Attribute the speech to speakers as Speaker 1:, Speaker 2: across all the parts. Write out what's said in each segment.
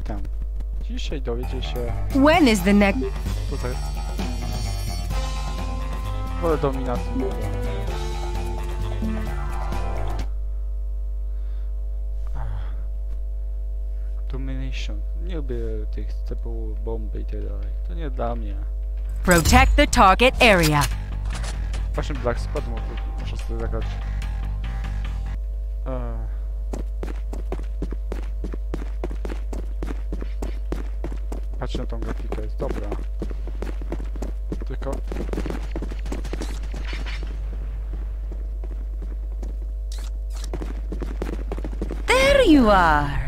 Speaker 1: witam. Dzisiaj dowiecie się
Speaker 2: When is the next?
Speaker 1: tutaj wolę dominacji. Domination. Nie lubię tych typu bomby i tak dalej. To nie dla mnie.
Speaker 2: Protect the target area.
Speaker 1: Właśnie Black Spot mu- muszę sobie zagrać. Eee. Patrz na tą grafikę, jest dobra. Tylko...
Speaker 2: There you are.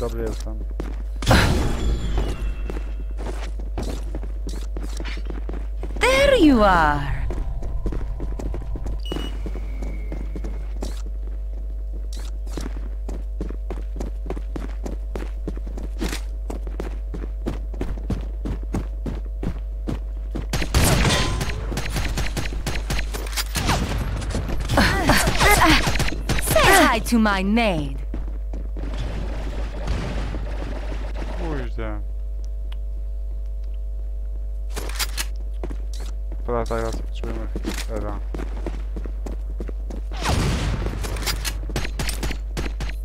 Speaker 1: Dobry jestem.
Speaker 2: There you are. Say hi to my maid.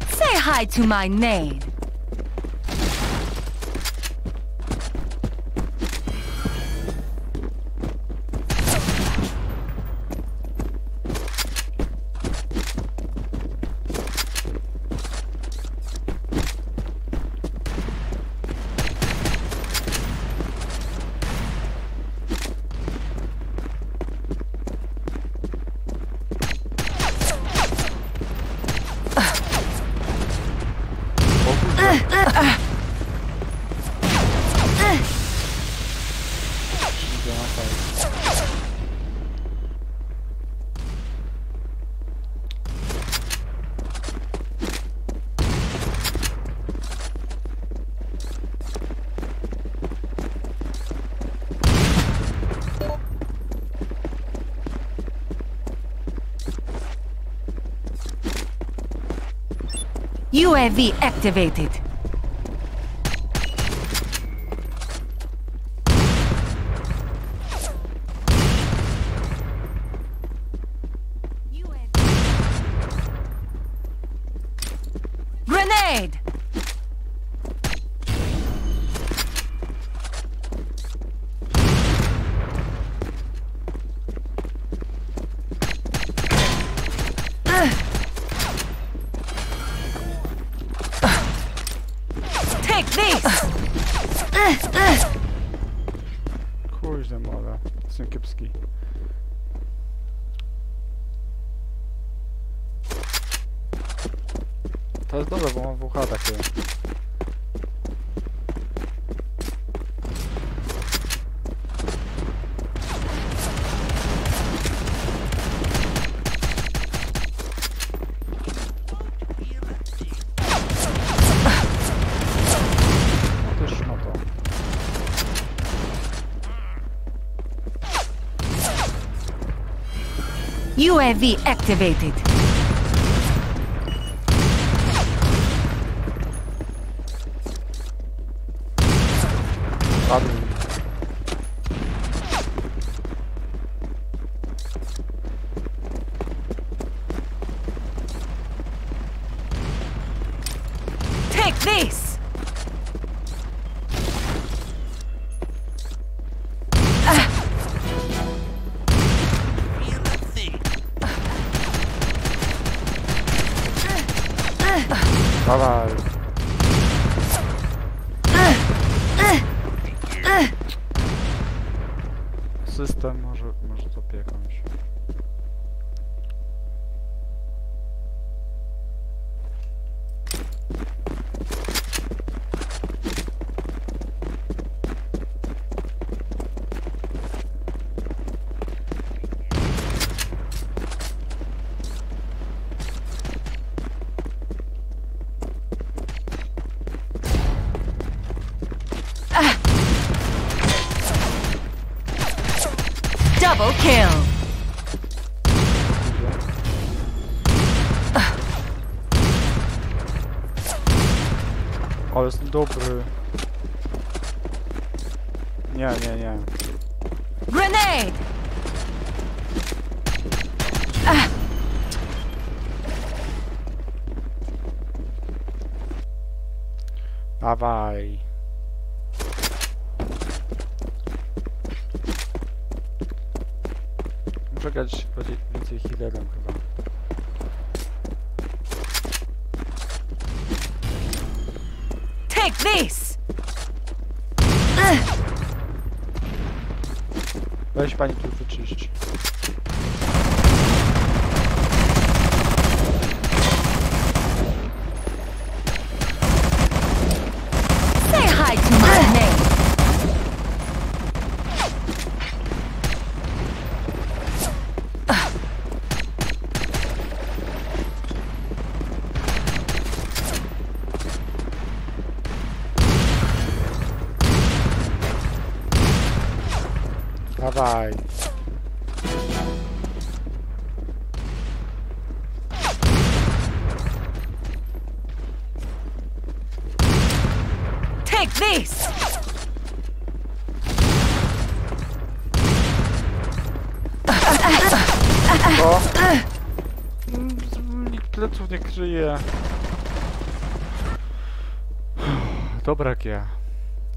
Speaker 2: Say hi to my maid. UAV activated. UAV activated.
Speaker 1: Dobry. Nie, nie, nie.
Speaker 2: Grenade.
Speaker 1: Dawaj. Muszę grać bardziej, więcej healerem Weź pani tu wyczyść.
Speaker 2: Take this.
Speaker 1: O! Mm, Nikt pleców nie kryje. Dobra G.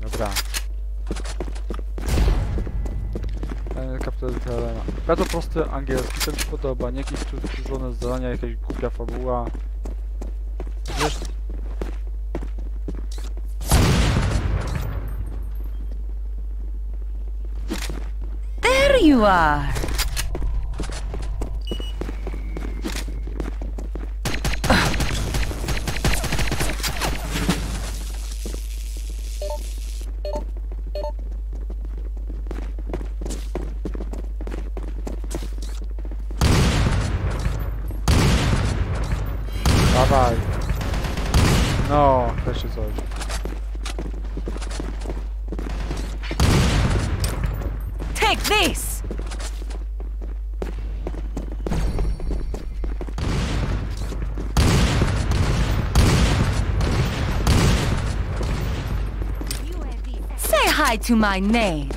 Speaker 1: Dobra. Fajny kapitan Helena. Bardzo prosty angielski, to mi się podoba. Nie jakieś tu skróżone zdania, jakaś głupia fabuła.
Speaker 2: You are. To my name.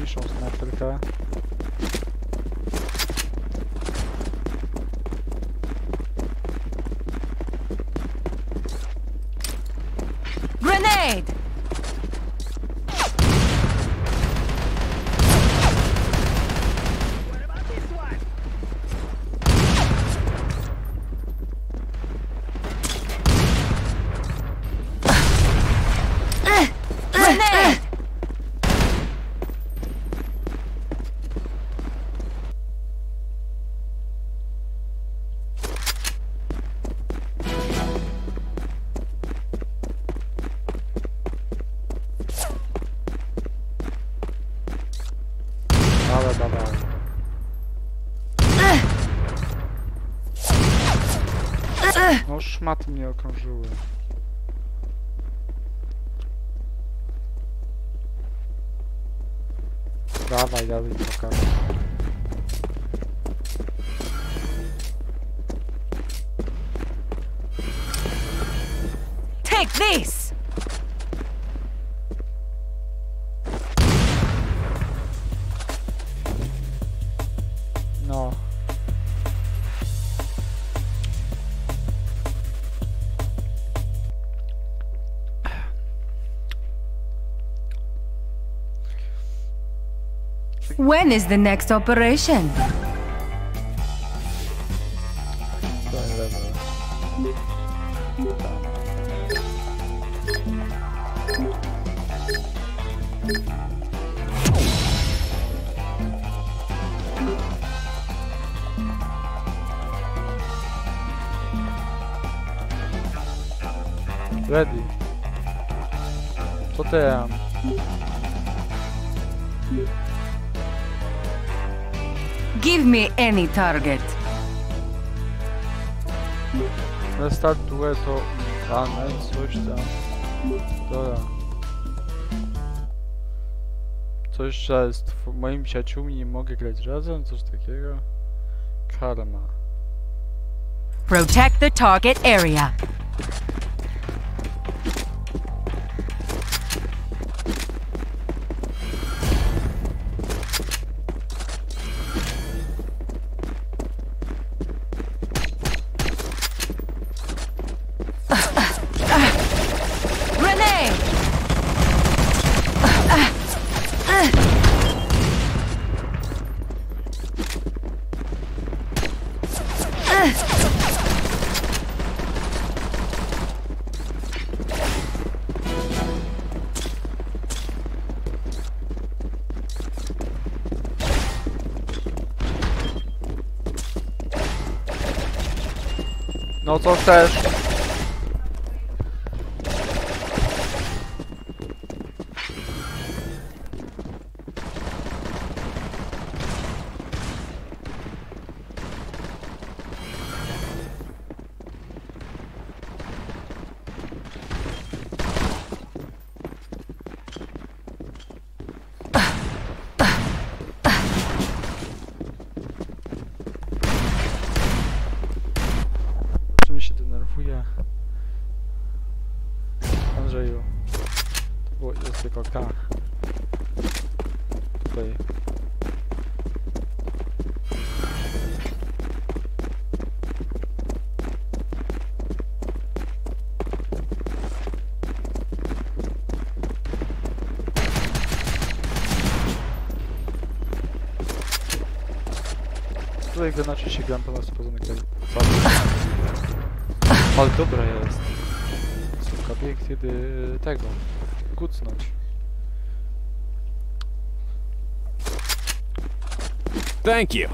Speaker 1: Myślę.
Speaker 2: Grenade. Grenade.
Speaker 1: Szmaty mnie okrążyły. Dawaj, dawaj, pokażę.
Speaker 2: Take this. When is the next operation?
Speaker 1: Ready. Co tam?
Speaker 2: Give me any target.
Speaker 1: Restart dueto dane, coś tam. Dobra. Coś, że z moimi przyjaciółmi nie mogę grać razem, coś takiego. Karma.
Speaker 2: Protect the target area.
Speaker 1: Co chcesz? Tylko K. Tutaj. Tutaj go znaczy się gram po nas poza Ale dobra jest. Bieg kiedy tego.
Speaker 3: Thank you.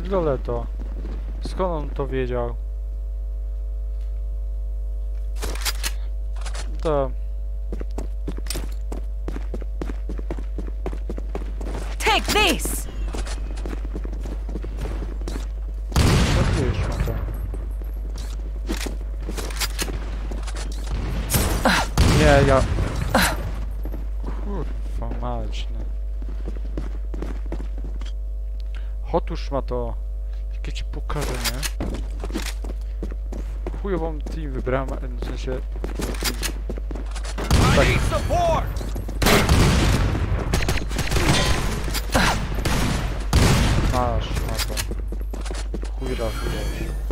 Speaker 1: Pierdolę to. Skąd on to wiedział? To...
Speaker 2: Take this!
Speaker 1: Ma to. Nie, ja... Otóż ma to... Jakie ci pokażę, nie? Chujową team wybrałem, w sensie... Tak, masz, ma to. Chujra, chujra. No.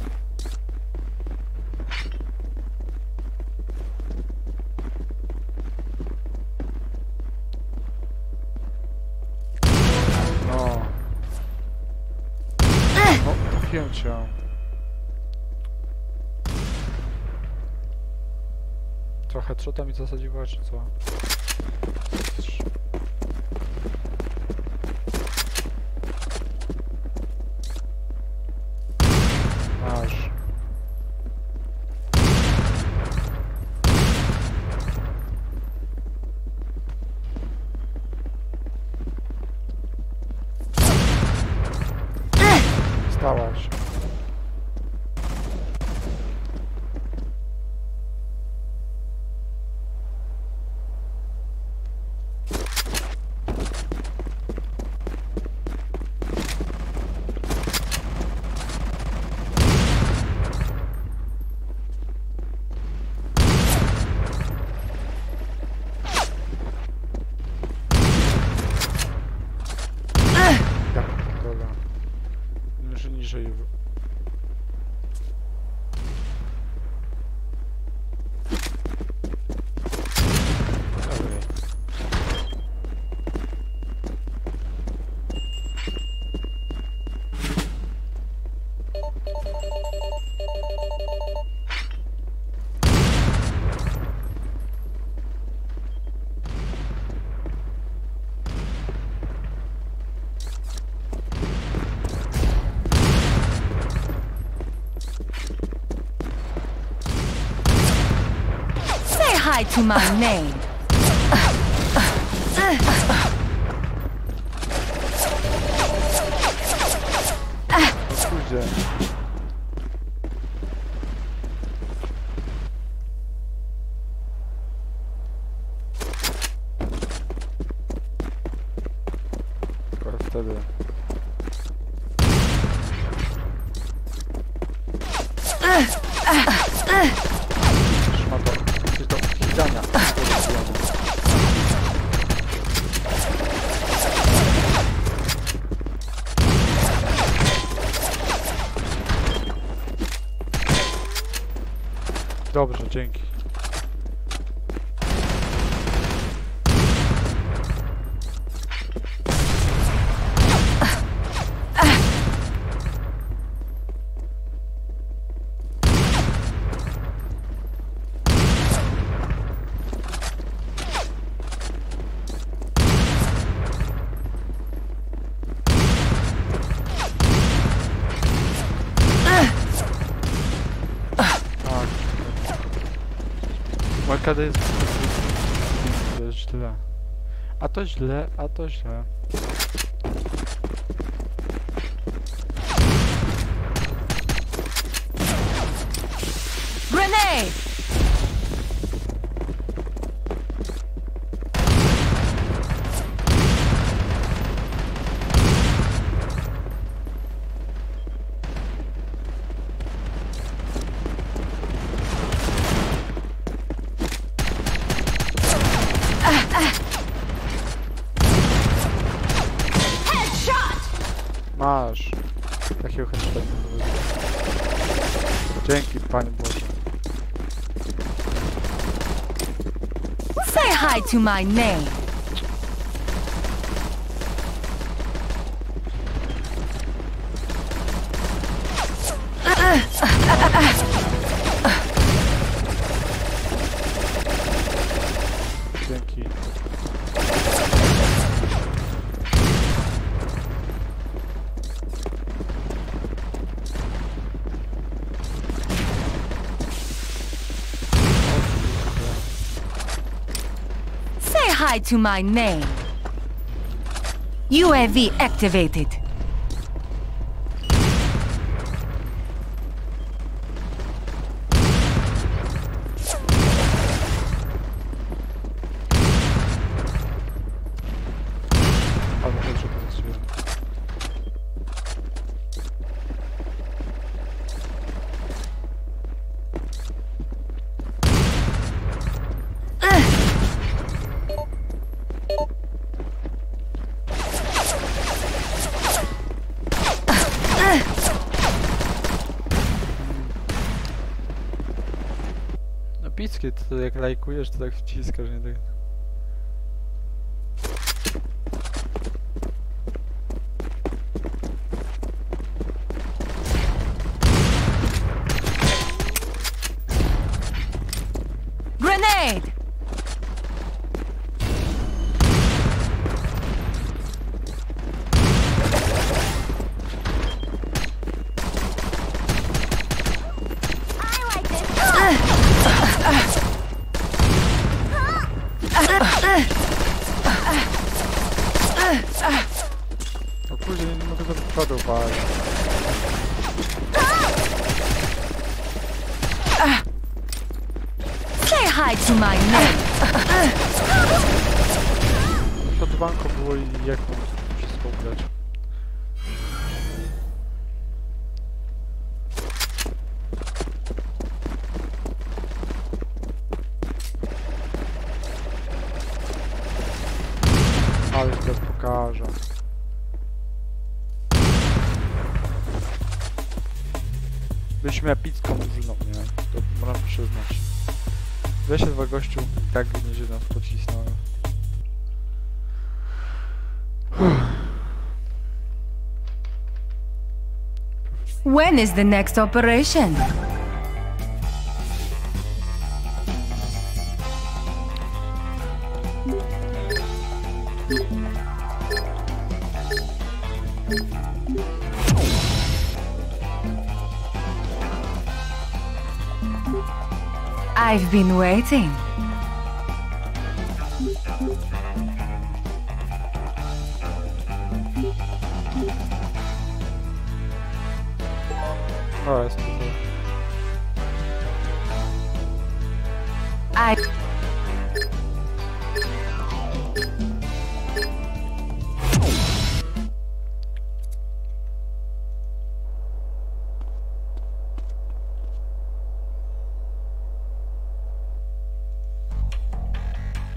Speaker 1: Cię. Trochę trzota mi zasadziła, czy co?
Speaker 2: To my name.
Speaker 1: Dobrze, Moja kada jest... To jest źle. A to źle, a to źle.
Speaker 2: My name. To my name. UAV activated.
Speaker 1: To jak lajkujesz, to tak wciskasz, nie? Tak... Weź dwa gościu, tak nieźle nas pocisnąłem.
Speaker 2: When is the next operation? I've been waiting.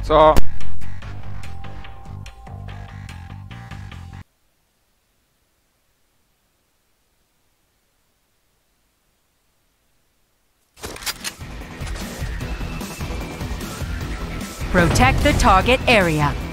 Speaker 1: Co?
Speaker 2: protect the target area.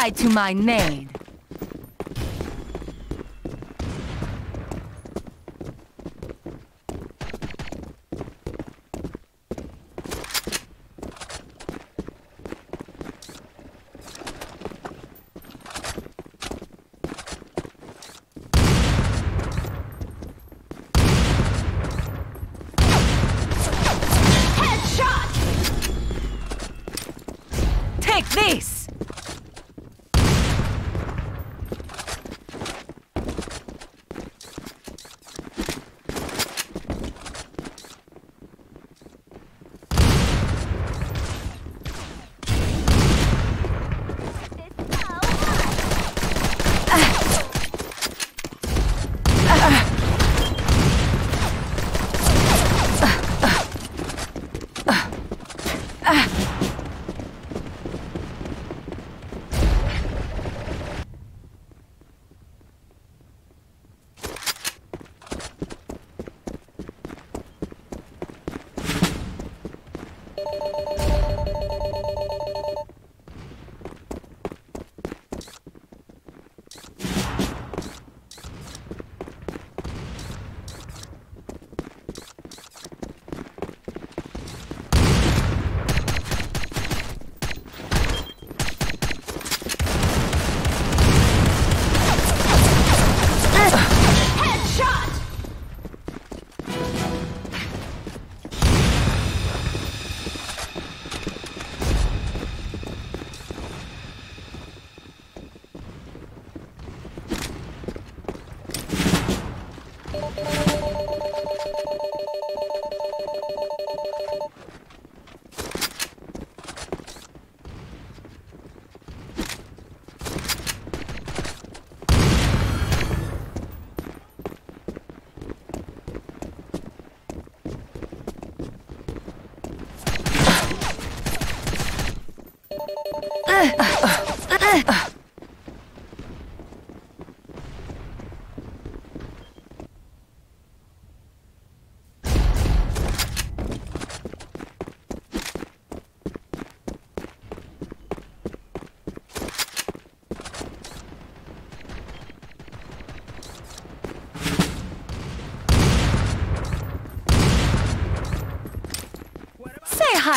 Speaker 2: Hi to my maid.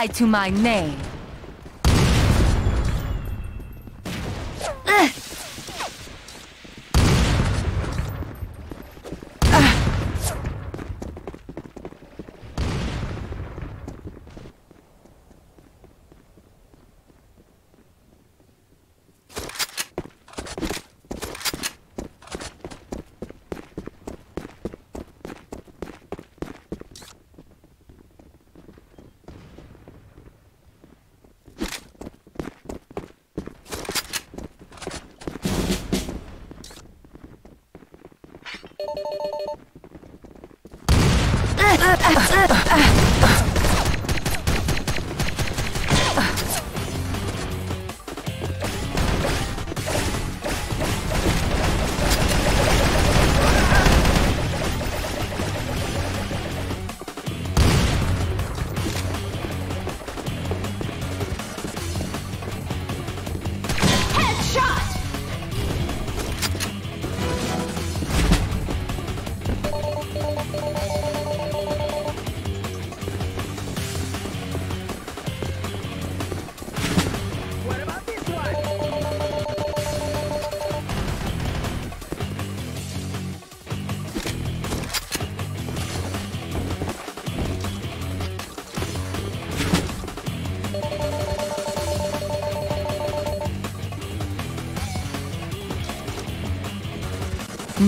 Speaker 2: Hi to my name. ああああ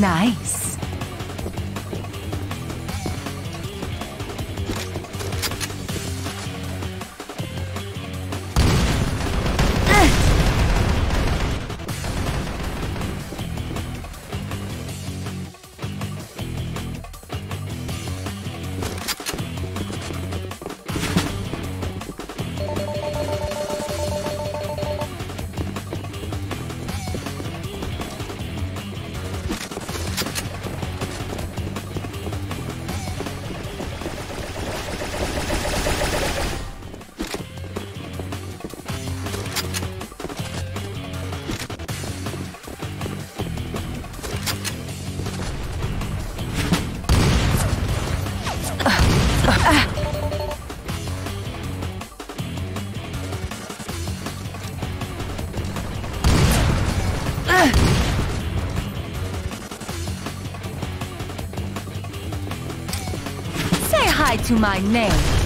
Speaker 2: Nice. Say hi to my name.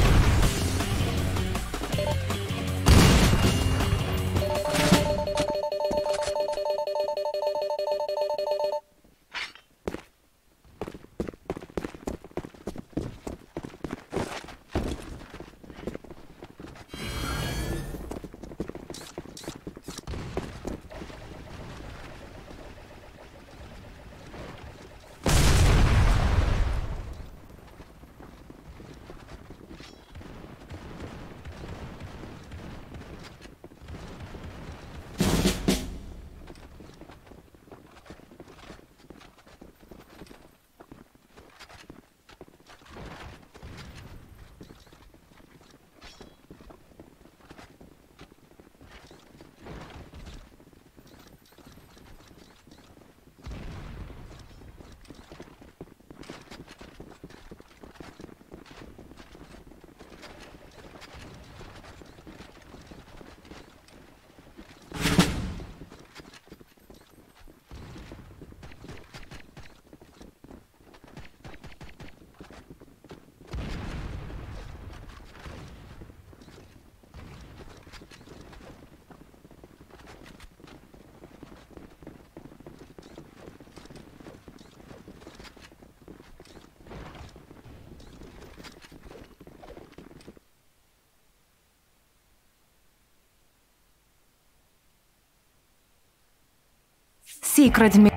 Speaker 2: Secret mi-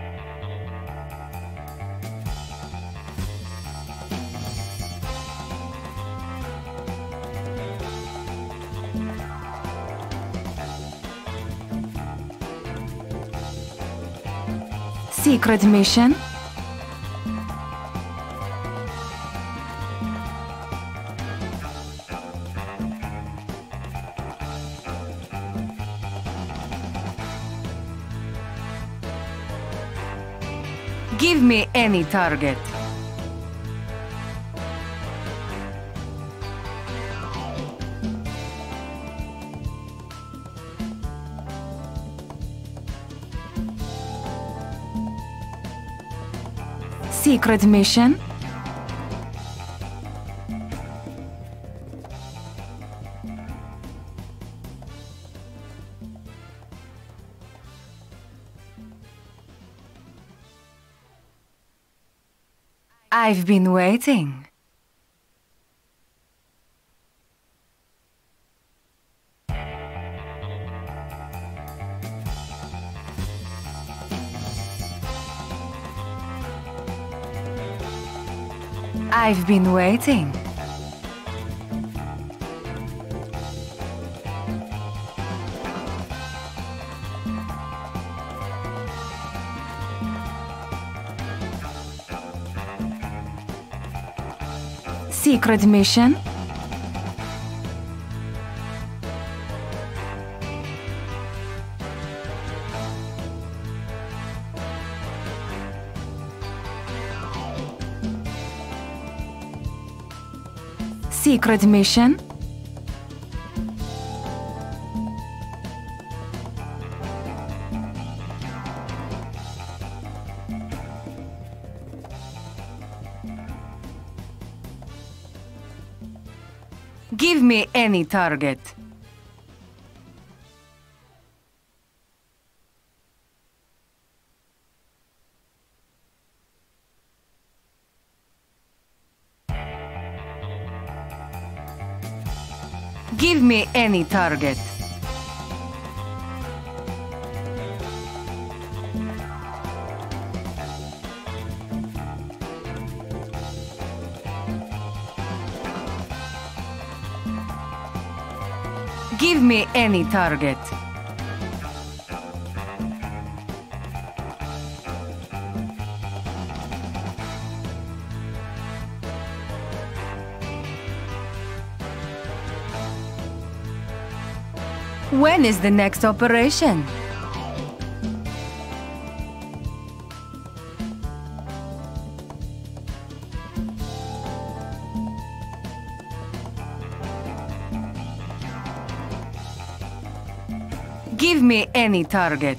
Speaker 2: Secret mission? any target. Secret mission? I've been waiting. I've been waiting. Secret mission? Secret mission? Any target. Give me any target. Me any target. When is the next operation? Any target.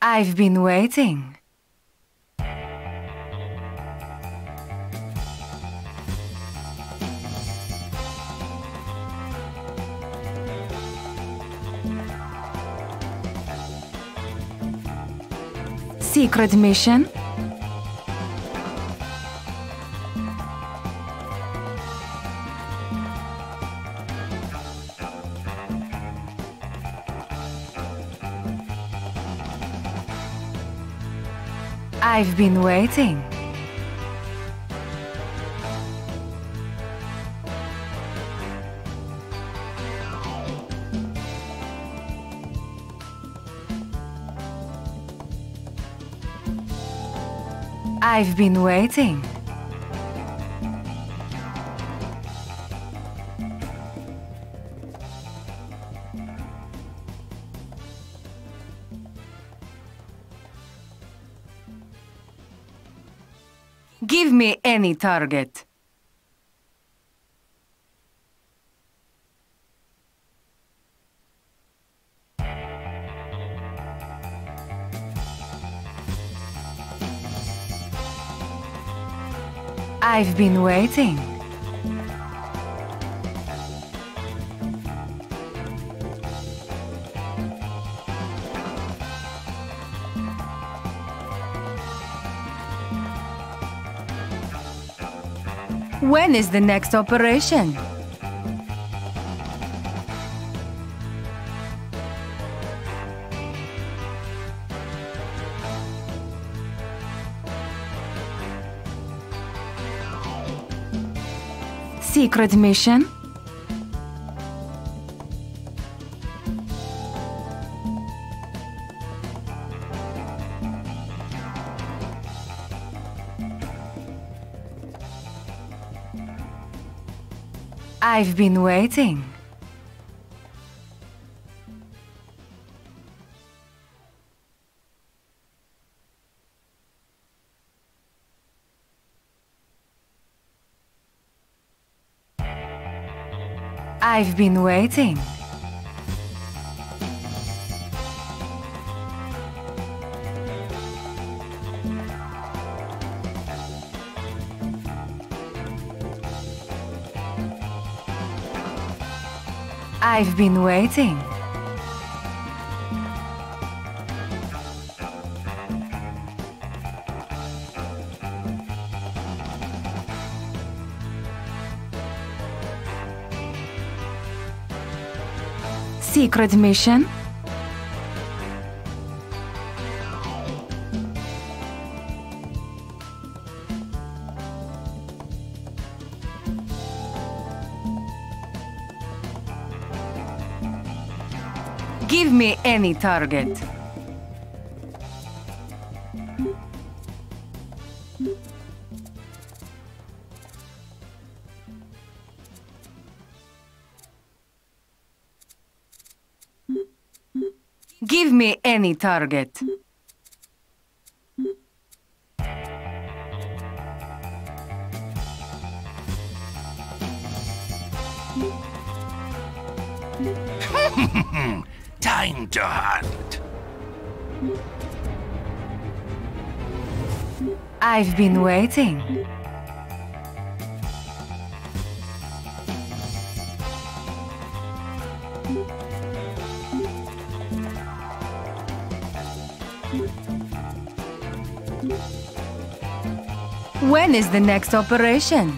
Speaker 2: I've been waiting. Secret mission? I've been waiting. I've been waiting. Give me any target. I've been waiting. When is the next operation? Secret mission? I've been waiting. I've been waiting. I've been waiting. Secret? Give me any target. Give me any target.
Speaker 4: Time to hunt.
Speaker 2: I've been waiting. When is the next operation?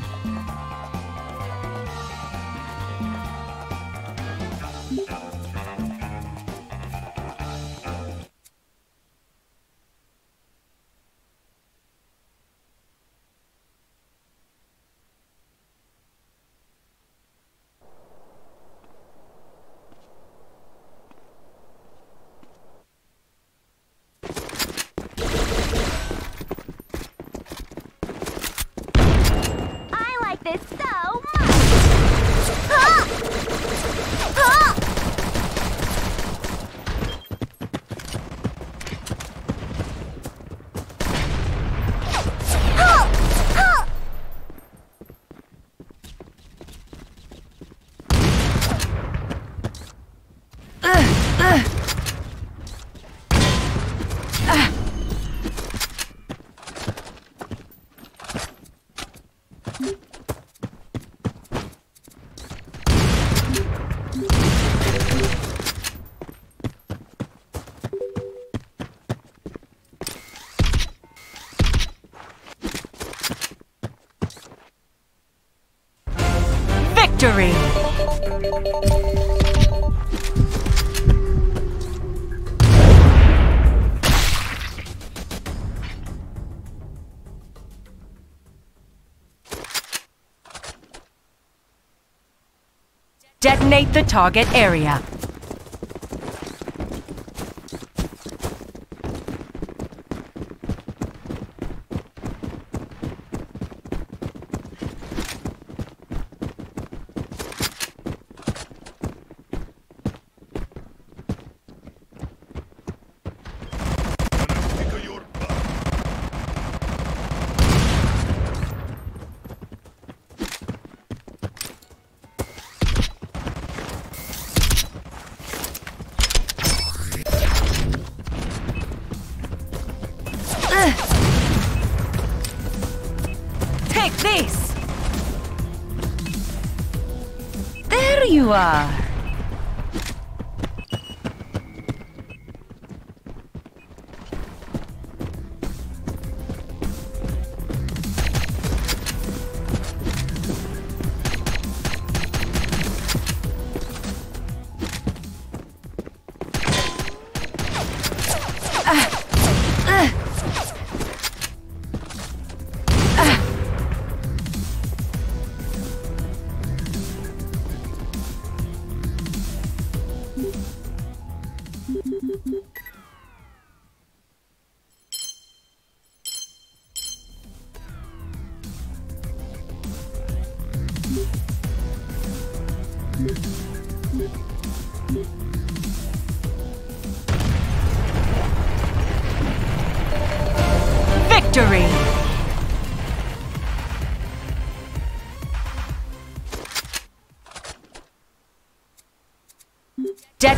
Speaker 2: Detonate the target area.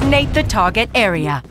Speaker 2: Detonate the target area.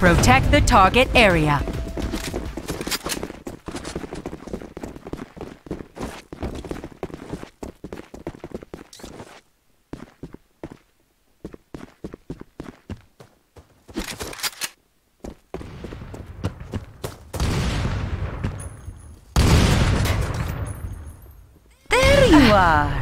Speaker 2: Protect the target area. There you are.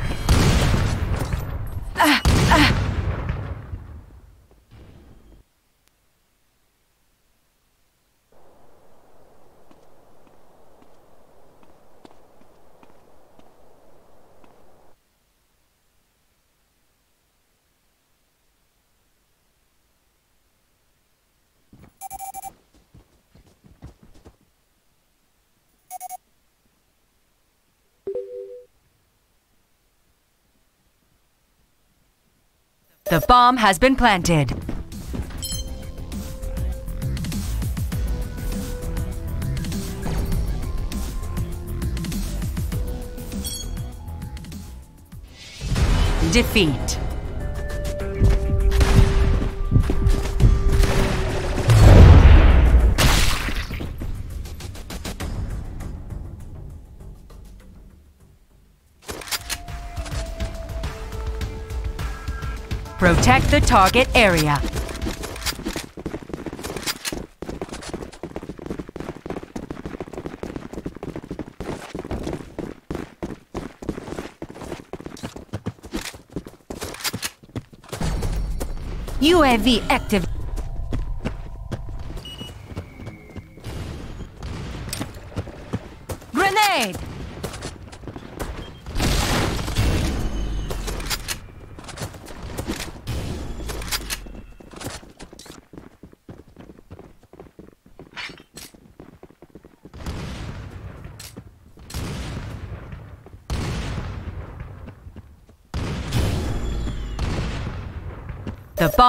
Speaker 2: The bomb has been planted. Defeat. Protect the target area. UAV active.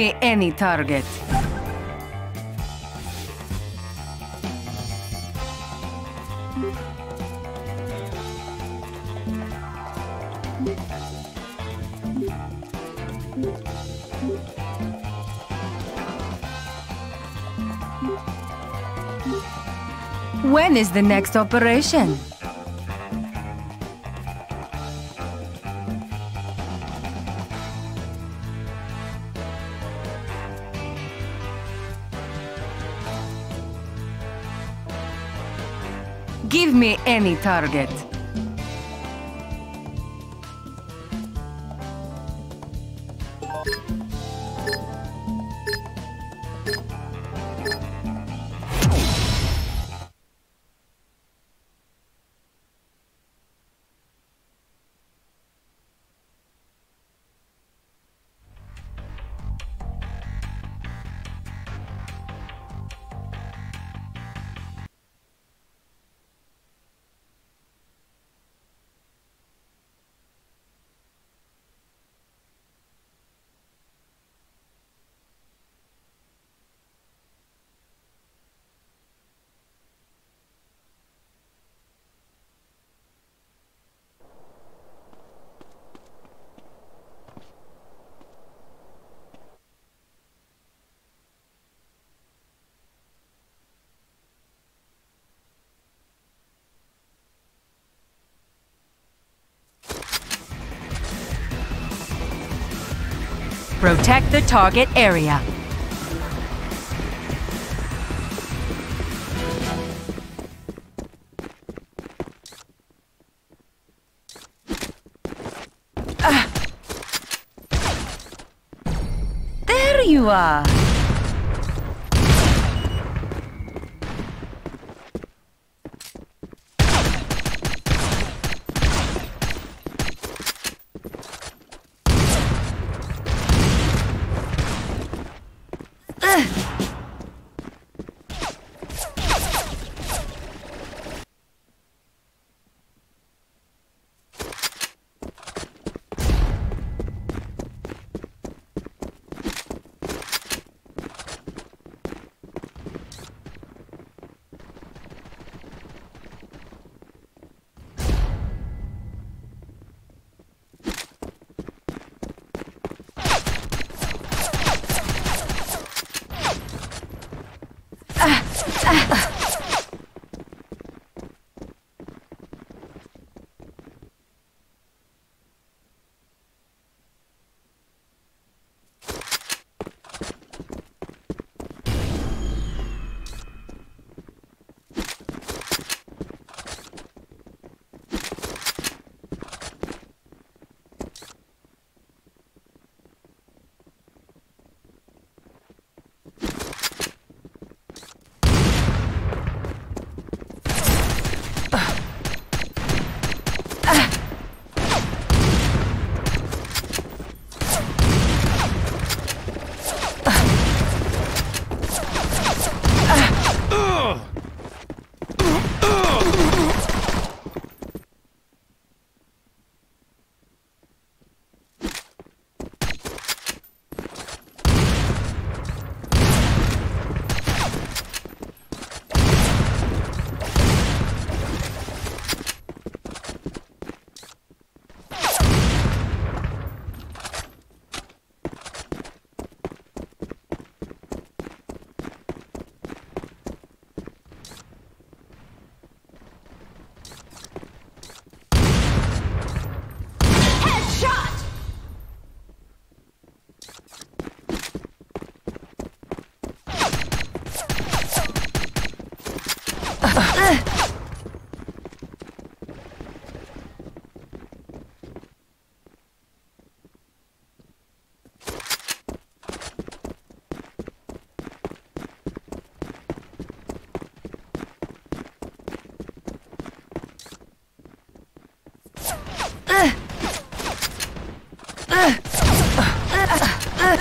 Speaker 2: Me any target. When is the next operation? Any target. Protect the target area. Ah. There you are.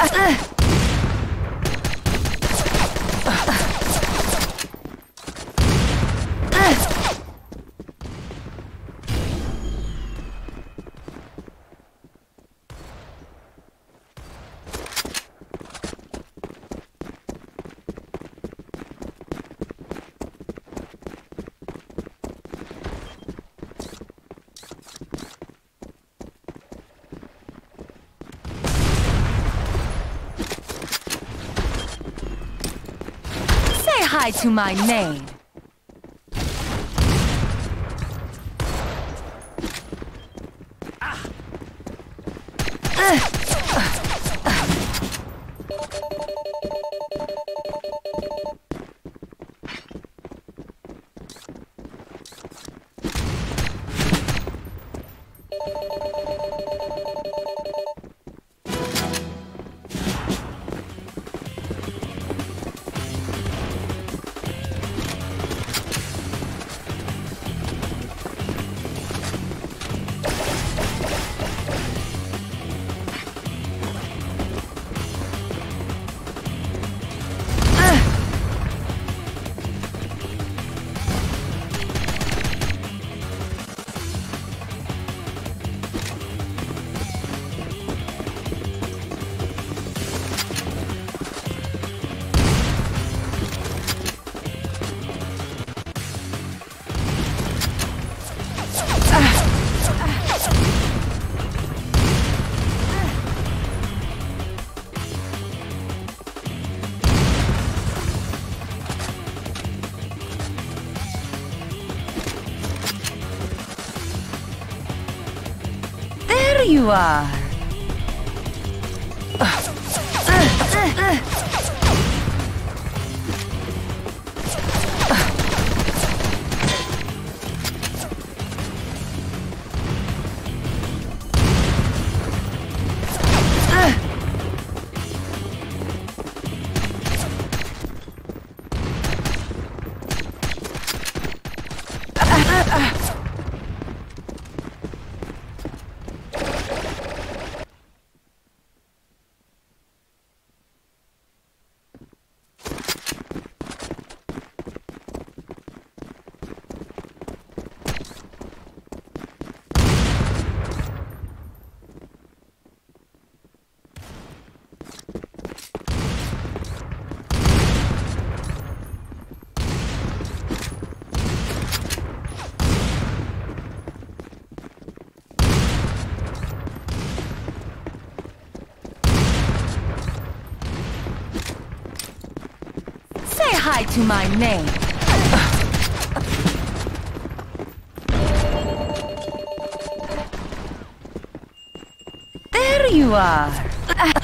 Speaker 2: Say hi to my name. are. Say hi to my name. There you are.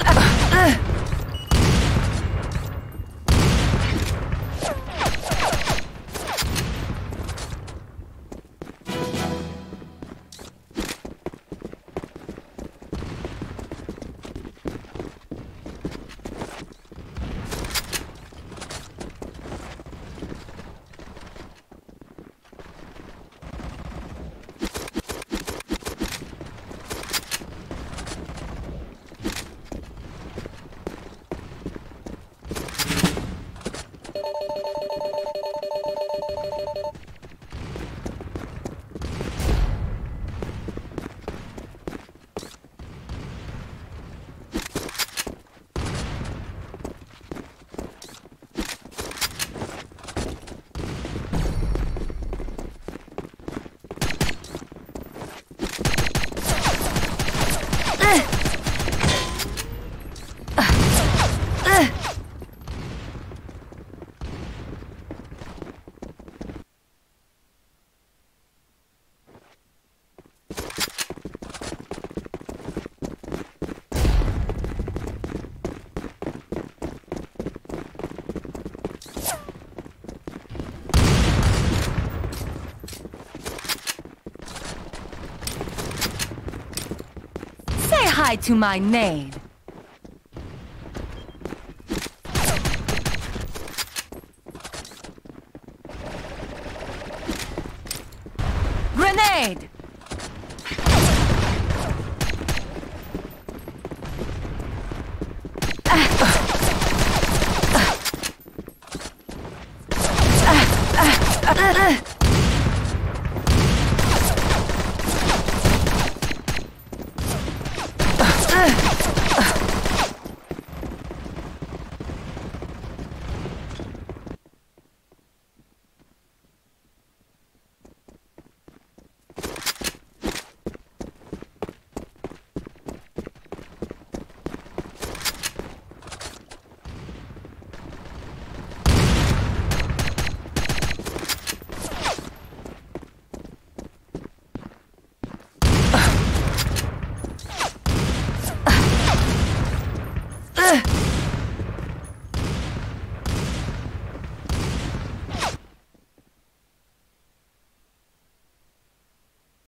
Speaker 2: To my name.